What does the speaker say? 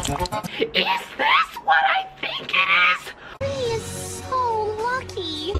Is this what I think it is? He is so lucky.